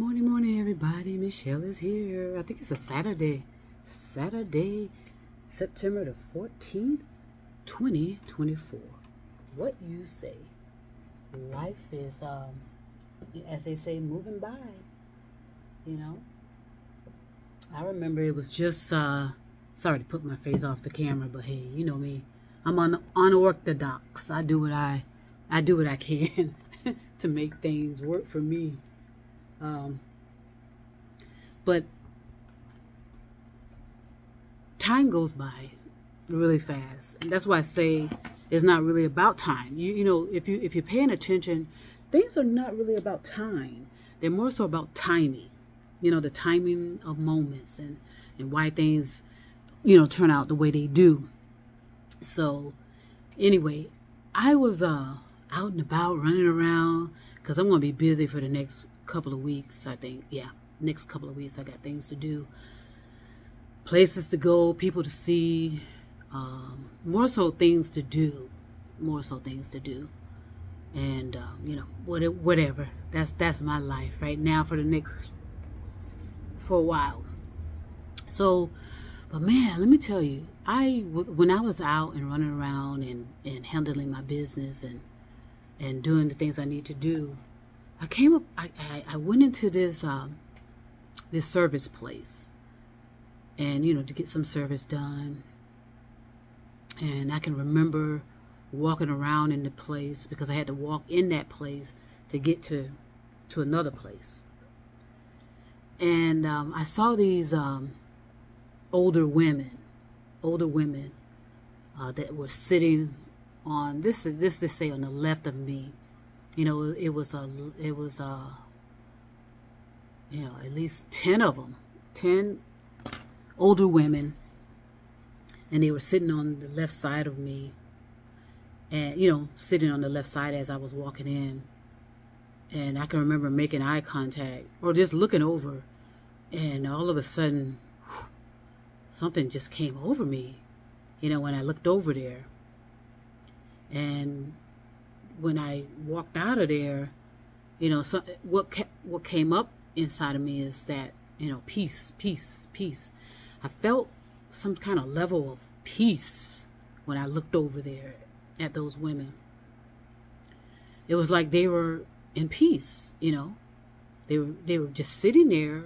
Morning, morning, everybody. Michelle is here. I think it's a Saturday. Saturday, September the 14th, 2024. What you say? Life is, um, as they say, moving by. You know? I remember it was just, uh, sorry to put my face off the camera, but hey, you know me. I'm un- unorthodox. I do what I, I do what I can to make things work for me. Um, but time goes by really fast, and that's why I say it's not really about time. You you know if you if you're paying attention, things are not really about time. They're more so about timing. You know the timing of moments and and why things you know turn out the way they do. So anyway, I was uh out and about running around because I'm gonna be busy for the next couple of weeks, I think. Yeah, next couple of weeks, I got things to do, places to go, people to see, um, more so things to do, more so things to do, and uh, you know, what, whatever. That's that's my life right now for the next for a while. So, but man, let me tell you, I when I was out and running around and and handling my business and and doing the things I need to do I came up, I, I, went into this, um, this service place and, you know, to get some service done. And I can remember walking around in the place because I had to walk in that place to get to, to another place. And um, I saw these um, older women, older women uh, that were sitting on this. Is this is say on the left of me, you know, it was a, it was a, you know, at least 10 of them, 10 older women, and they were sitting on the left side of me, and, you know, sitting on the left side as I was walking in. And I can remember making eye contact or just looking over, and all of a sudden, something just came over me, you know, when I looked over there. And when I walked out of there, you know, so, what ca- what came up inside of me is that you know, peace, peace, peace. I felt some kind of level of peace when I looked over there at those women. It was like they were in peace, you know. They were they were just sitting there,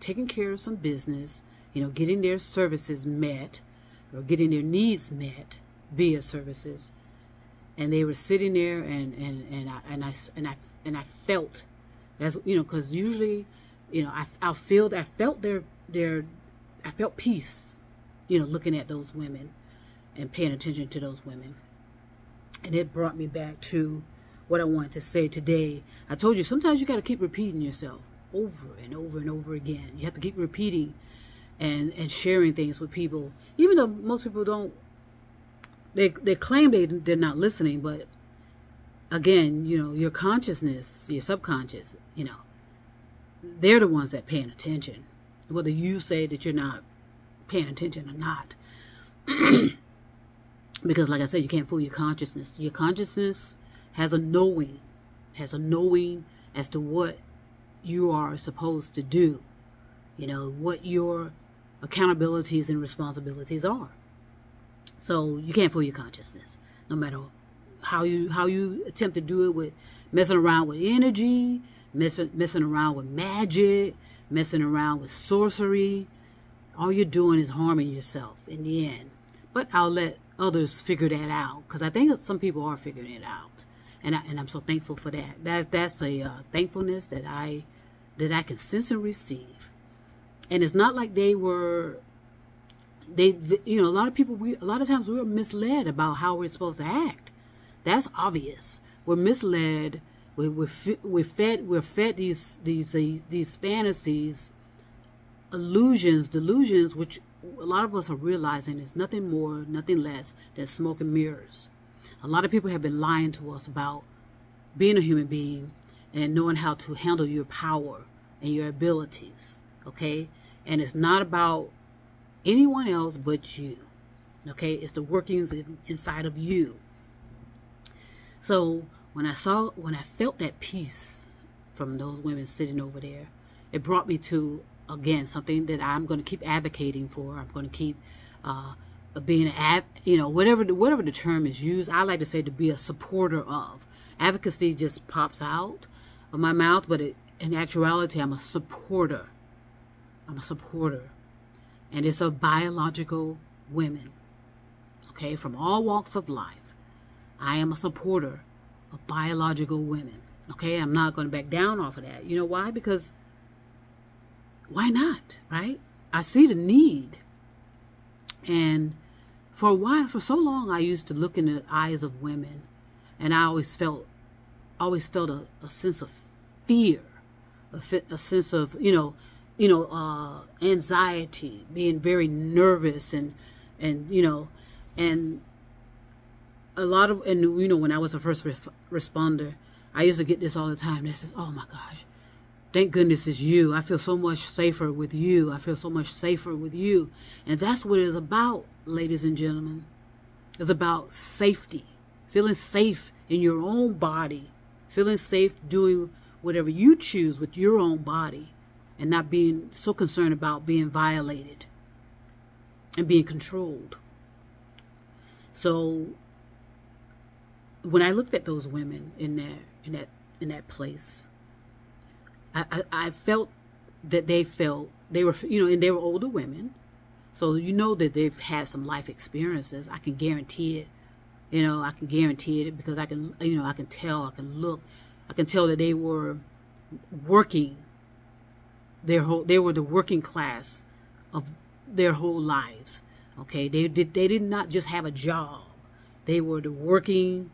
taking care of some business, you know, getting their services met or getting their needs met via services and they were sitting there and and and I and I and I and I felt that's you know because usually you know I I feel I felt their their I felt peace you know looking at those women and paying attention to those women. And it brought me back to what I wanted to say today. I told you sometimes you got to keep repeating yourself over and over and over again. You have to keep repeating and and sharing things with people even though most people don't they they claim they they're not listening, but again, you know, your consciousness, your subconscious, you know, they're the ones that paying attention. Whether you say that you're not paying attention or not. because like I said, you can't fool your consciousness. Your consciousness has a knowing, has a knowing as to what you are supposed to do. You know, what your accountabilities and responsibilities are. So you can't fool your consciousness, no matter how you how you attempt to do it with messing around with energy, messing messing around with magic, messing around with sorcery. All you're doing is harming yourself in the end. But I'll let others figure that out because I think some people are figuring it out, and I, and I'm so thankful for that. That's that's a uh, thankfulness that I that I can sense and receive. And it's not like they were they, you know a lot of people we a lot of times we're misled about how we're supposed to act. That's obvious. We're misled. We're, we're, we're fed we're fed these these uh, these fantasies illusions delusions which a lot of us are realizing is nothing more nothing less than smoke and mirrors. A lot of people have been lying to us about being a human being and knowing how to handle your power and your abilities okay? And it's not about anyone else but you. Okay, it's the workings inside of you. So when I saw, when I felt that peace from those women sitting over there, it brought me to again something that I'm going to keep advocating for. I'm going to keep uh, being an you know whatever the, whatever the term is used. I like to say to be a supporter of. Advocacy just pops out of my mouth, but it, in actuality, I'm a supporter. I'm a supporter, and it's of biological women. Okay, from all walks of life, I am a supporter of biological women. Okay, I'm not going to back down off of that. You know why? Because why not, right? I see the need. And for a while, for so long, I used to look in the eyes of women, and I always felt, always felt a, a sense of fear, a, a sense of, you know, you know, uh, anxiety, being very nervous, and and you know, and a lot of, and you know, when I was a first responder, I used to get this all the time. They said, "Oh my gosh, thank goodness it's you. I feel so much safer with you. I feel so much safer with you. And that's what it's about, ladies and gentlemen. It's about safety, feeling safe in your own body, feeling safe doing whatever you choose with your own body, and not being so concerned about being violated and being controlled. So when I looked at those women in that in that in that place, I, I, felt that they felt they were, you know, and they were older women. So you know that they've had some life experiences. I can guarantee it. You know, I can guarantee it because I can, you know, I can tell, I can look, I can tell that they were working. Their whole, they were the working class of their whole lives. Okay, they did, they did not just have a job. They were the working,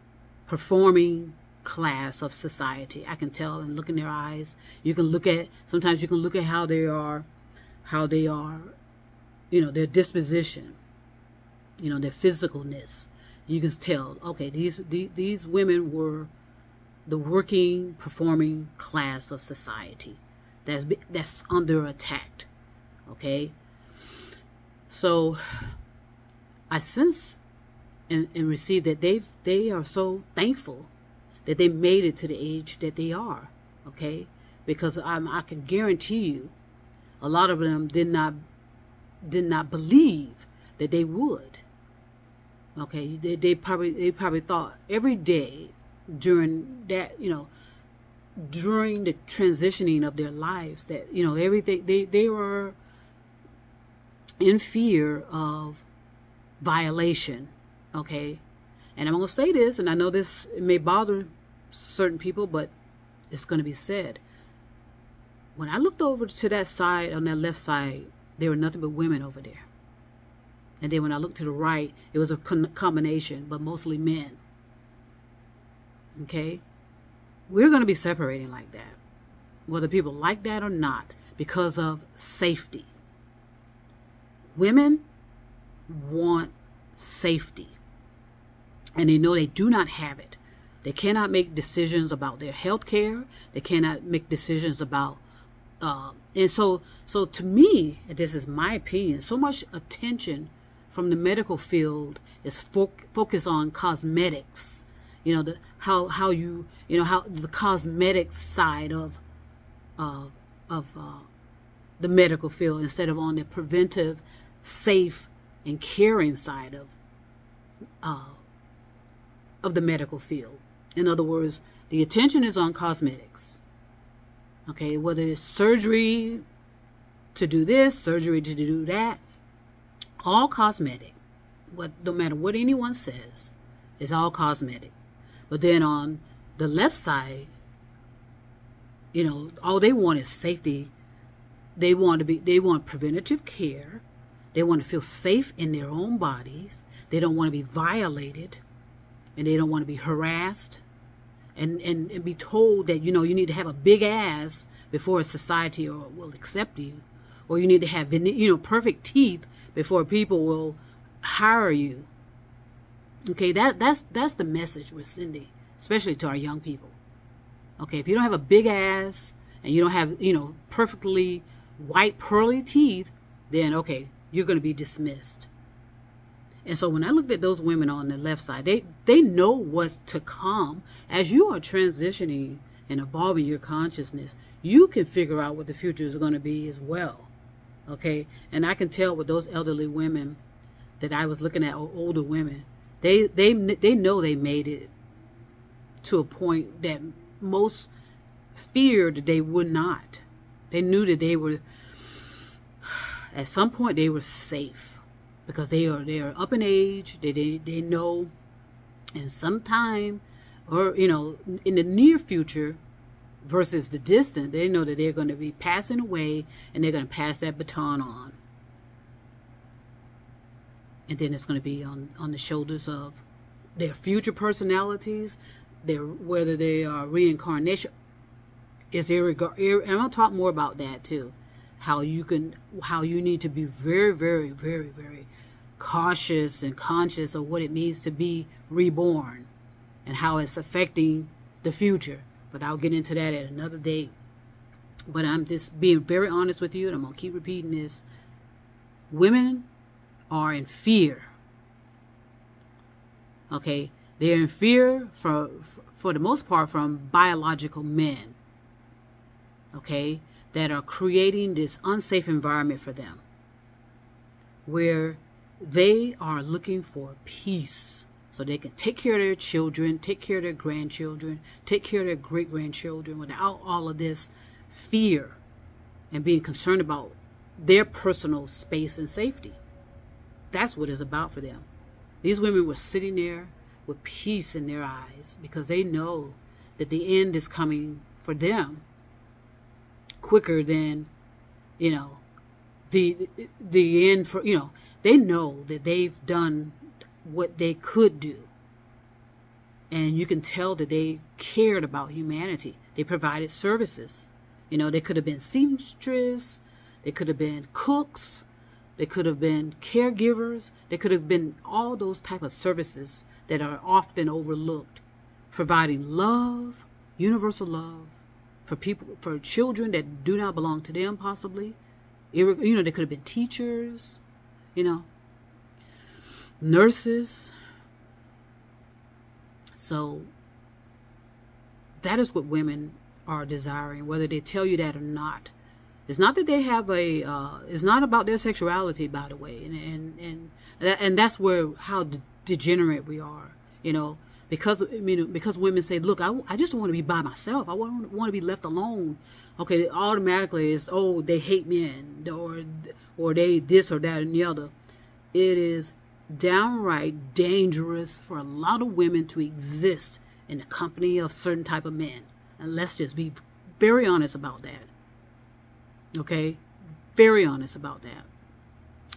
performing class of society. I can tell and look in their eyes. You can look at sometimes you can look at how they are, how they are, you know, their disposition, you know, their physicalness. You can tell. Okay, these these, these women were the working, performing class of society that's that's under attack. Okay, so I sense and, and receive that they've they are so thankful that they made it to the age that they are. Okay, because I'm, I can guarantee you, a lot of them did not did not believe that they would. Okay, they, they probably they probably thought every day during that you know during the transitioning of their lives that you know everything they they were in fear of violation okay and I'm going to say this, and I know this may bother certain people, but it's going to be said. When I looked over to that side, on that left side, there were nothing but women over there. And then when I looked to the right, it was a combination, but mostly men. Okay? We're going to be separating like that, whether people like that or not, because of safety. Women want safety and they know they do not have it. They cannot make decisions about their health care. They cannot make decisions about, uh, and so so to me, this is my opinion. So much attention from the medical field is fo- focused on cosmetics. You know the how how you you know how the cosmetics side of uh, of uh, the medical field instead of on the preventive, safe, and caring side of uh, of the medical field. In other words, the attention is on cosmetics. Okay, whether it's surgery to do this, surgery to do that, all cosmetic. What no matter what anyone says, it's all cosmetic. But then on the left side, you know, all they want is safety. They want to be they want preventative care. They want to feel safe in their own bodies. They don't want to be violated and they don't want to be harassed and, and, and be told that, you know, you need to have a big ass before a society or will accept you. Or you need to have, you know, perfect teeth before people will hire you. Okay, that that's that's the message we're sending, especially to our young people. Okay, if you don't have a big ass and you don't have, you know, perfectly white pearly teeth, then okay, you're going to be dismissed. And so when I looked at those women on the left side, they they know what's to come as you are transitioning and evolving your consciousness, you can figure out what the future is going to be as well. Okay, and I can tell with those elderly women that I was looking at, older women, they they they know they made it to a point that most feared they would not. They knew that they were at some point they were safe because they are they are up in age. They they, they know, and sometime, or you know, in the near future, versus the distant, they know that they're going to be passing away and they're going to pass that baton on. And then it's going to be on on the shoulders of their future personalities, their whether they are reincarnation is irregard. And i'll talk more about that too how you can how you need to be very very very very cautious and conscious of what it means to be reborn and how it's affecting the future but I'll get into that at another date but I'm just being very honest with you and I'm to keep repeating this women are in fear. Okay? They're in fear for for the most part from biological men. Okay? That are creating this unsafe environment for them. Where they are looking for peace. So they can take care of their children, take care of their grandchildren, take care of their great grandchildren without all of this fear and being concerned about their personal space and safety. That's what it's about for them. These women were sitting there with peace in their eyes because they know that the end is coming for them quicker than, you know, the the end for you know they know that they've done what they could do, and you can tell that they cared about humanity. They provided services. You know, they could have been seamstresses they could have been cooks, they could have been caregivers, they could have been all those type of services that are often overlooked, providing love, universal love, for people for children that do not belong to them possibly. You know they could have been teachers you know. Nurses. So that is what women are desiring whether they tell you that or not it's not that they have a uh, it's not about their sexuality by the way and and and, and that's where how de- degenerate we are you know because I mean because women say, "Look, I, I just want to be by myself. I want want to be left alone." Okay, automatically it's oh they hate men or or they this or that and the other. It is downright dangerous for a lot of women to exist in the company of certain type of men. And let's just be very honest about that. Okay? Very honest about that.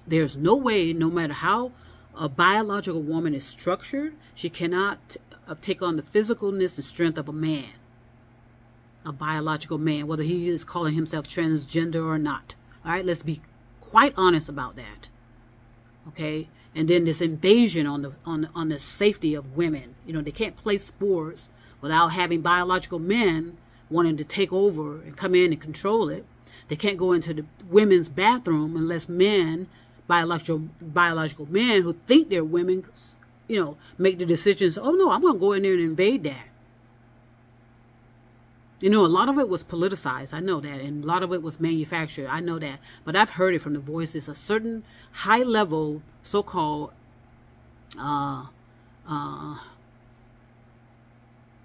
There's no way, no matter how a biological woman is structured, she cannot uh, take on the physicalness and strength of a man, a biological man, whether he is calling himself transgender or not. All right, let's be quite honest about that. Okay, and then this invasion on the on on the safety of women. You know, they can't play sports without having biological men wanting to take over and come in and control it. They can't go into the women's bathroom unless men biological biological men who think they're women, you know, make the decisions. Oh no, I'm going to go in there and invade that. You know, a lot of it was politicized. I know that, and a lot of it was manufactured. I know that, but I've heard it from the voices. A certain high level, so-called, uh, uh,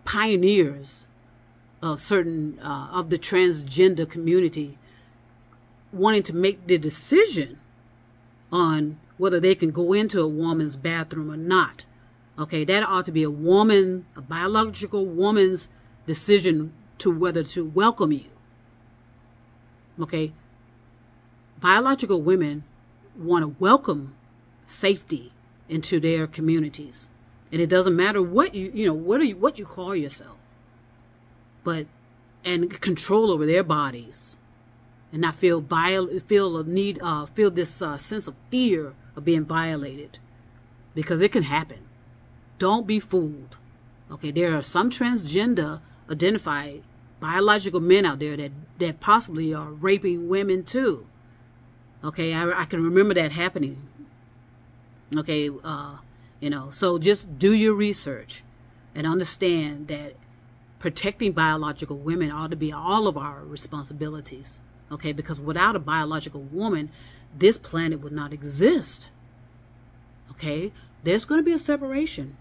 pioneers of certain uh, of the transgender community wanting to make the decision on whether they can go into a woman's bathroom or not. Okay, that ought to be a woman, a biological woman's decision to whether to welcome you. Okay, biological women want to welcome safety into their communities, and it doesn't matter what you you know what are you what you call yourself, but and control over their bodies and not feel viol- feel a need uh, feel this uh, sense of fear of being violated. Because it can happen. Don't be fooled. Okay there are some transgender identified biological men out there that that possibly are raping women too. Okay i, I can remember that happening. Okay uh, you know so just do your research and understand that protecting biological women ought to be all of our responsibilities. Okay, because without a biological woman, this planet would not exist. Okay, there's going to be a separation.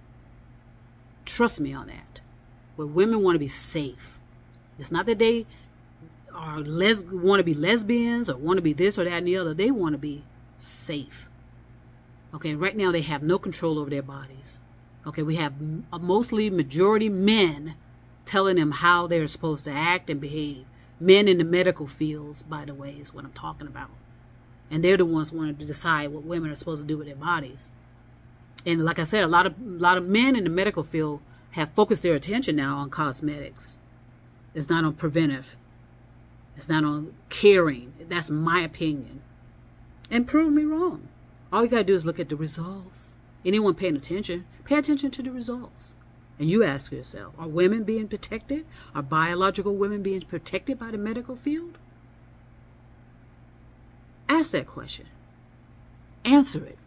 Trust me on that. Where women want to be safe. It's not that they are les- want to be lesbians or want to be this or that and the other. They want to be safe. Okay, right now they have no control over their bodies. Okay, we have mostly majority men telling them how they're supposed to act and behave. Men in the medical fields, by the way, is what I'm talking about. And they're the ones wanting to decide what women are supposed to do with their bodies. And like I said, a lot of a lot of men in the medical field have focused their attention now on cosmetics. It's not on preventive. It's not on caring. That's my opinion. And prove me wrong. All you gotta do is look at the results. Anyone paying attention, pay attention to the results. And you ask yourself, are women being protected? Are biological women being protected by the medical field? Ask that question. Answer it.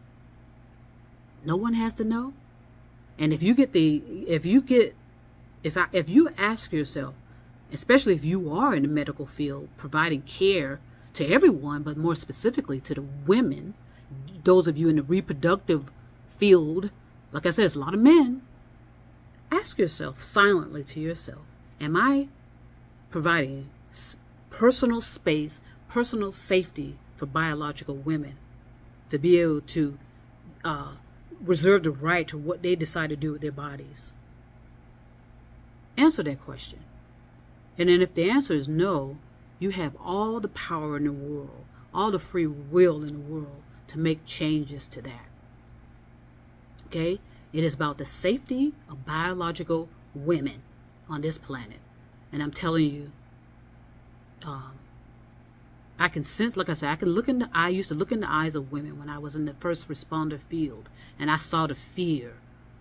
No one has to know. And if you get the if you get if I if you ask yourself, especially if you are in the medical field providing care to everyone, but more specifically to the women, those of you in the reproductive field, like I said, it's a lot of men. Ask yourself silently to yourself, am I providing personal space, personal safety for biological women to be able to uh, reserve the right to what they decide to do with their bodies? Answer that question. And then if the answer is no, you have all the power in the world, all the free will in the world to make changes to that. Okay? It is about the safety of biological women on this planet. And I'm telling you, um, I can sense, like I said, I can look in the I used to look in the eyes of women when I was in the first responder field, and I saw the fear,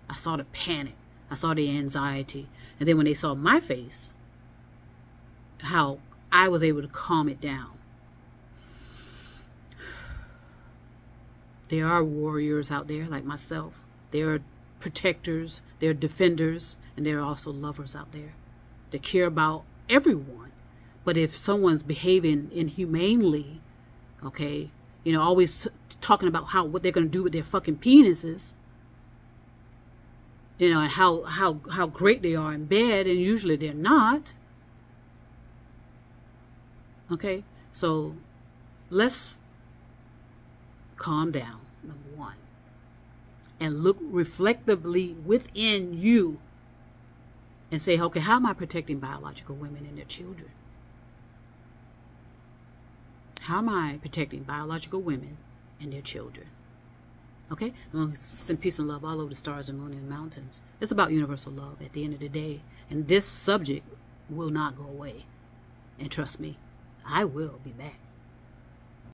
I saw the panic, I saw the anxiety, and then when they saw my face, how I was able to calm it down. There are warriors out there like myself. There are protectors, there are defenders, and there are also lovers out there that care about everyone. But if someone's behaving inhumanely, okay, you know, always talking about how what they're going to do with their fucking penises, you know, and how how how great they are in bed, and usually they're not. Okay, so let's calm down. Number one, and look reflectively within you, and say, okay, how am I protecting biological women and their children? How am I protecting biological women and their children? Okay? I'm send peace and love all over the stars and moon and mountains. It's about universal love at the end of the day. And this subject will not go away. And trust me, I will be back.